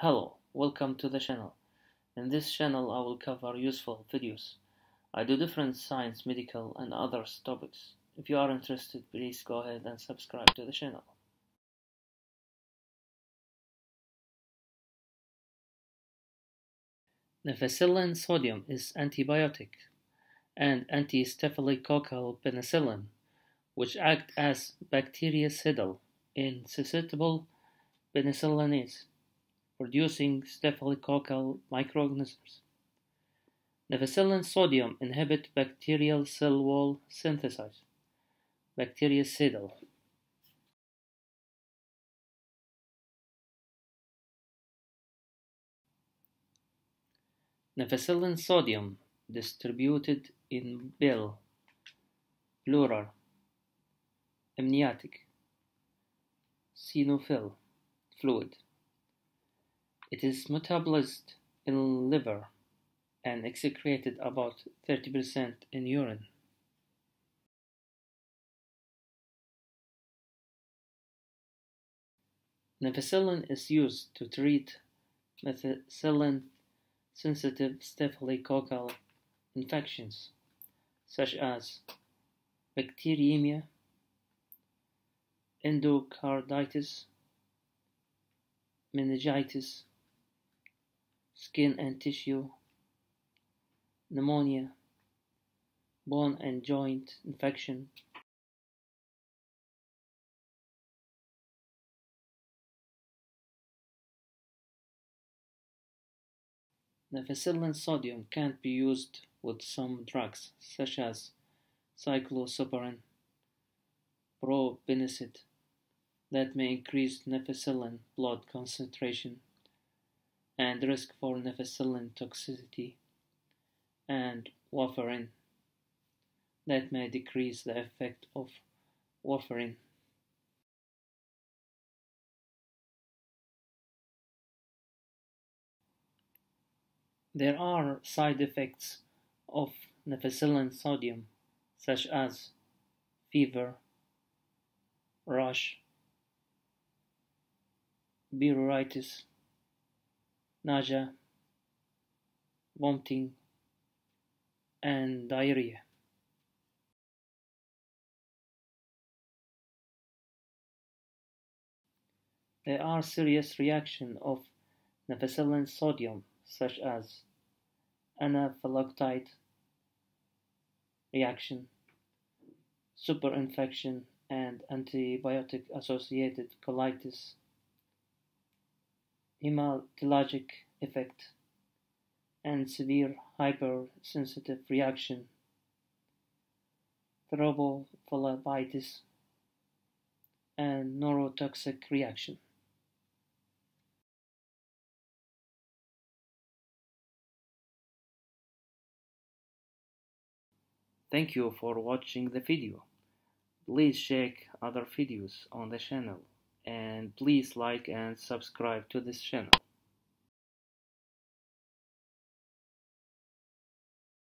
Hello, welcome to the channel. In this channel I will cover useful videos. I do different science, medical and other topics. If you are interested, please go ahead and subscribe to the channel. Nafcillin sodium is antibiotic and anti-staphylococcal penicillin, which act as bactericidal in susceptible penicillinase producing staphylococcal microorganisms. Nafcillin sodium inhibit bacterial cell wall synthesis, bactericidal. Nafcillin sodium distributed in bile, pleural, amniotic, eosinophil fluid. It is metabolized in liver and excreted about 30% in urine. Nafcillin is used to treat methicillin-sensitive staphylococcal infections such as bacteremia, endocarditis, meningitis, skin and tissue, pneumonia, bone and joint infection, Nafcillin sodium can't be used with some drugs such as cyclosporin, probenecid that may increase nafcillin blood concentration and risk for nafcillin toxicity, and warfarin that may decrease the effect of warfarin. There are side effects of nafcillin sodium such as fever, rash, pruritus, nausea, vomiting, and diarrhea. There are serious reactions of nafcillin sodium such as anaphylactoid reaction, superinfection, and antibiotic associated colitis hematologic effect, and severe hypersensitive reaction, thrombophlebitis, and neurotoxic reaction. Thank you for watching the video. Please check other videos on the channel and please like and subscribe to this channel.